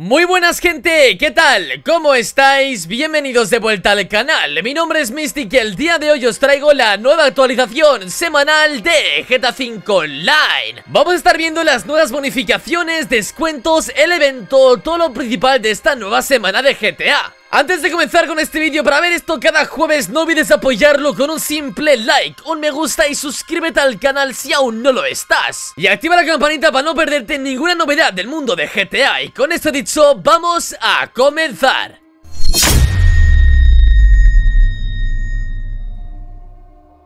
Muy buenas gente, ¿qué tal? ¿Cómo estáis? Bienvenidos de vuelta al canal, mi nombre es Mystic y el día de hoy os traigo la nueva actualización semanal de GTA V Online Vamos a estar viendo las nuevas bonificaciones, descuentos, el evento, todo lo principal de esta nueva semana de GTA antes de comenzar con este vídeo, para ver esto cada jueves no olvides apoyarlo con un simple like, un me gusta y suscríbete al canal si aún no lo estás. Y activa la campanita para no perderte ninguna novedad del mundo de GTA. Y con esto dicho, vamos a comenzar.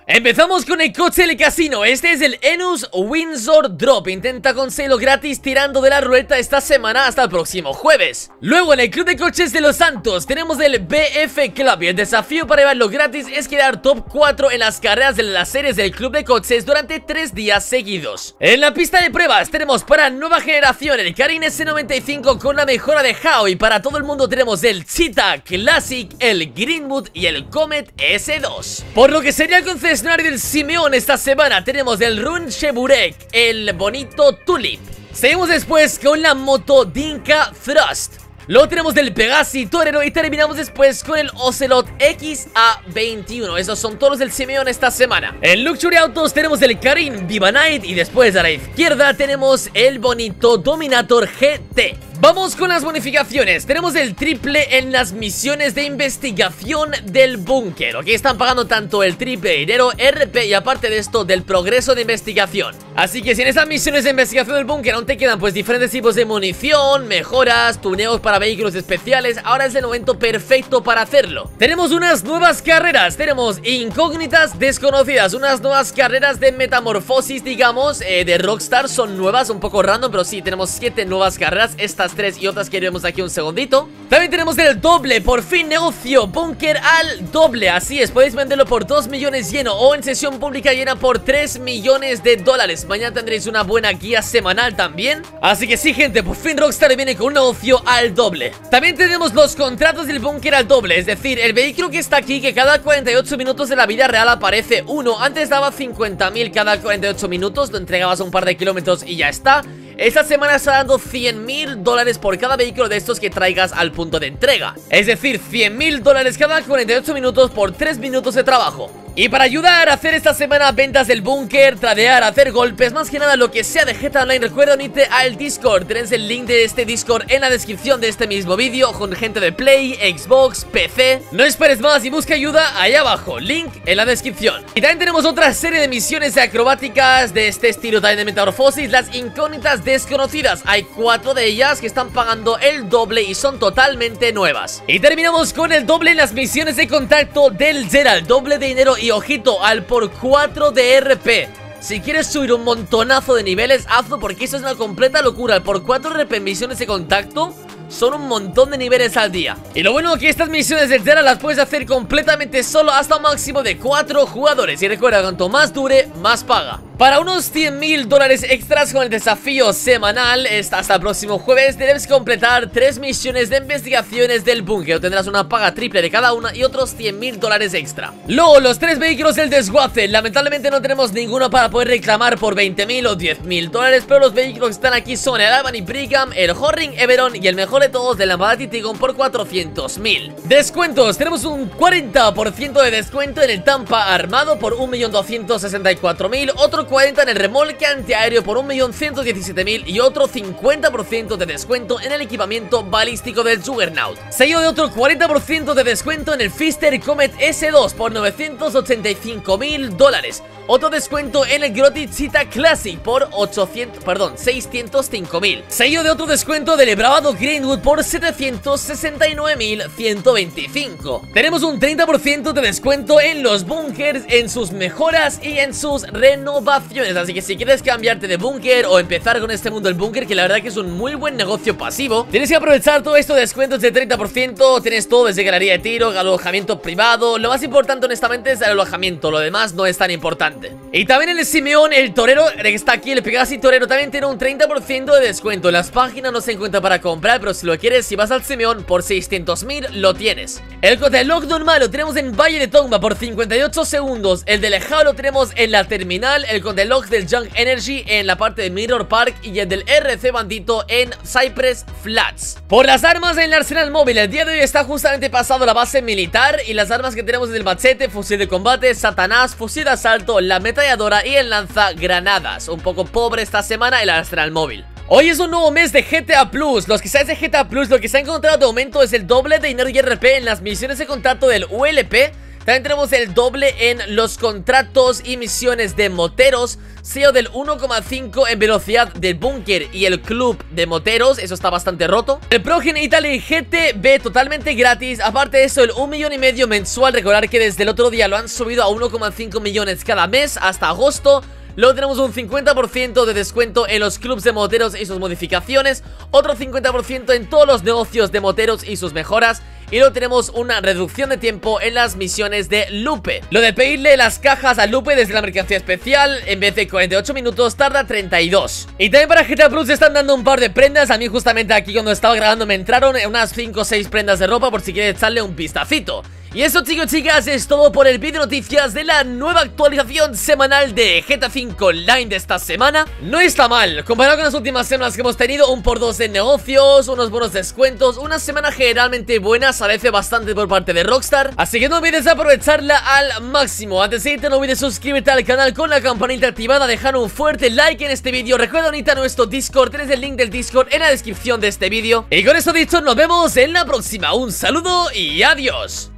Empezamos con el coche del casino, este es el Enus Windsor Drop. Intenta conseguirlo gratis tirando de la ruleta esta semana hasta el próximo jueves. Luego en el Club de Coches de Los Santos tenemos el BF Club. Y el desafío para llevarlo gratis es quedar top 4 en las carreras de las series del Club de Coches durante 3 días seguidos. En la pista de pruebas tenemos para nueva generación el Karin S95 con la mejora de HAO. Y para todo el mundo tenemos el Cheetah Classic, el Greenwood y el Comet S2 Por lo que sería el concesionario del Simeón esta semana tenemos el Run Cheburek, el bonito Tulip. Seguimos después con la moto Dinka Thrust. Luego tenemos del Pegasi Torero y terminamos después con el Ocelot XA21 Esos son todos del Simeón esta semana En Luxury Autos tenemos el Karin Viva Night Y después a la izquierda tenemos el bonito Dominator GT Vamos con las bonificaciones. Tenemos el triple en las misiones de investigación del búnker. Ok, están pagando tanto el triple dinero RP y aparte de esto del progreso de investigación. Así que si en estas misiones de investigación del búnker aún te quedan pues diferentes tipos de munición Mejoras, tuneos para vehículos especiales Ahora es el momento perfecto para hacerlo. Tenemos unas nuevas carreras. Tenemos incógnitas desconocidas Unas nuevas carreras de metamorfosis digamos eh, De Rockstar. Son nuevas, un poco random Pero sí, tenemos siete nuevas carreras. Estas tres y otras que vemos aquí un segundito. También tenemos el doble, por fin negocio Bunker al doble, así es Podéis venderlo por 2 millones lleno O en sesión pública llena por 3 millones de dólares. Mañana tendréis una buena guía semanal también. Así que sí gente, por fin Rockstar viene con un negocio al doble. También tenemos los contratos del búnker al doble Es decir, el vehículo que está aquí Que cada 48 minutos de la vida real aparece uno. Antes daba 50.000 cada 48 minutos Lo entregabas un par de kilómetros y ya está esta semana está dando 100 mil dólares por cada vehículo de estos que traigas al punto de entrega. Es decir, 100 mil dólares cada 48 minutos por 3 minutos de trabajo y para ayudar a hacer esta semana ventas del búnker, tradear, hacer golpes, más que nada lo que sea de GTA Online, recuerda unirte al Discord. Tenéis el link de este Discord en la descripción de este mismo vídeo, con gente de Play, Xbox, PC. No esperes más y busca ayuda ahí abajo, link en la descripción. Y también tenemos otra serie de misiones acrobáticas de este estilo también de Metamorfosis, las incógnitas desconocidas. Hay cuatro de ellas que están pagando el doble y son totalmente nuevas. Y terminamos con el doble en las misiones de contacto del Gerald, doble de dinero y ojito, al por 4 de RP si quieres subir un montonazo de niveles, hazlo porque eso es una completa locura. Al por 4 RP misiones de contacto son un montón de niveles al día. Y lo bueno es que estas misiones de Zera las puedes hacer completamente solo hasta un máximo de 4 jugadores. Y recuerda, cuanto más dure, más paga para unos 100 mil dólares extras con el desafío semanal hasta el próximo jueves debes completar 3 misiones de investigaciones del búnker. Tendrás una paga triple de cada una y otros 100 mil dólares extra. Luego, los 3 vehículos del desguace. Lamentablemente no tenemos ninguno para poder reclamar por 20 mil o 10 mil dólares Pero los vehículos que están aquí son el Albany Brigham, el Horring Everon y el mejor de todos de la Tigon por 400 mil. Descuentos, tenemos un 40% de descuento en el Tampa armado por 1.264.000 Otro 40 en el remolque antiaéreo por 1.117.000 y otro 50% de descuento en el equipamiento balístico del Juggernaut. Sello de otro 40% de descuento en el Fister Comet S2 por 985.000 dólares. Otro descuento en el Grotty Cheetah Classic por 800, perdón, 605.000. Sello de otro descuento del Bravado Greenwood por 769.125. Tenemos un 30% de descuento en los bunkers, en sus mejoras y en sus renovaciones. Así que si quieres cambiarte de búnker o empezar con este mundo del búnker, que la verdad que es un muy buen negocio pasivo, tienes que aprovechar todo esto de descuentos de 30%. Tienes todo desde galería de tiro, alojamiento privado. Lo más importante, honestamente, es el alojamiento. Lo demás no es tan importante. Y también el Simeón, el torero que está aquí, el Pegasi Torero También tiene un 30% de descuento En las páginas no se encuentra para comprar Pero si lo quieres, si vas al Simeón por 600.000 Lo tienes El Cotelog normal lo tenemos en Valle de Tomba por 58 segundos El de Lejao lo tenemos en la terminal El el con Deluxe del Junk Energy en la parte de Mirror Park y el del RC Bandito en Cypress Flats. Por las armas en el arsenal móvil, el día de hoy está justamente pasado la base militar y las armas que tenemos en el machete, fusil de combate, satanás, fusil de asalto, la ametralladora y el lanzagranadas. Un poco pobre esta semana el arsenal móvil. Hoy es un nuevo mes de GTA Plus Los que sabes de GTA Plus lo que se ha encontrado de momento es el doble de dinero y RP en las misiones de contrato del ULP también tenemos el doble en los contratos y misiones de moteros. SEO del 1,5 en velocidad del búnker y el club de moteros. Eso está bastante roto. El Progen Italy GTB totalmente gratis. Aparte de eso, el 1 millón y medio mensual. Recordar que desde el otro día lo han subido a 1,5 millones cada mes hasta agosto. Luego tenemos un 50% de descuento en los clubs de moteros y sus modificaciones. Otro 50% en todos los negocios de moteros y sus mejoras y luego tenemos una reducción de tiempo en las misiones de Lupe. Lo de pedirle las cajas a Lupe desde la mercancía especial En vez de 48 minutos tarda 32 Y también para GTA Plus están dando un par de prendas. A mí justamente aquí cuando estaba grabando me entraron unas 5 o 6 prendas de ropa Por si quieres echarle un vistacito y eso chicos chicas es todo por el vídeo noticias de la nueva actualización semanal de GTA 5 Online de esta semana. No está mal, comparado con las últimas semanas que hemos tenido Un por dos en negocios, unos buenos descuentos Una semana generalmente buena, agradece bastante por parte de Rockstar. Así que no olvides aprovecharla al máximo. Antes de irte no olvides suscribirte al canal con la campanita activada Dejar un fuerte like en este vídeo Recuerda unirte a nuestro Discord, tienes el link del Discord en la descripción de este vídeo Y con esto dicho nos vemos en la próxima. Un saludo y adiós